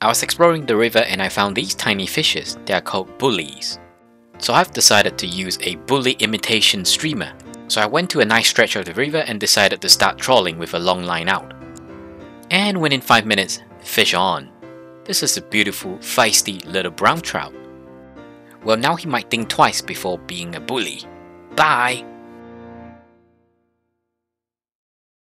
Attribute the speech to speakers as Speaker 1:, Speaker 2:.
Speaker 1: I was exploring the river and I found these tiny fishes. They are called bullies. So I've decided to use a bully imitation streamer. So I went to a nice stretch of the river and decided to start trawling with a long line out. And within 5 minutes, fish on. This is a beautiful, feisty little brown trout. Well now he might think twice before being a bully. Bye!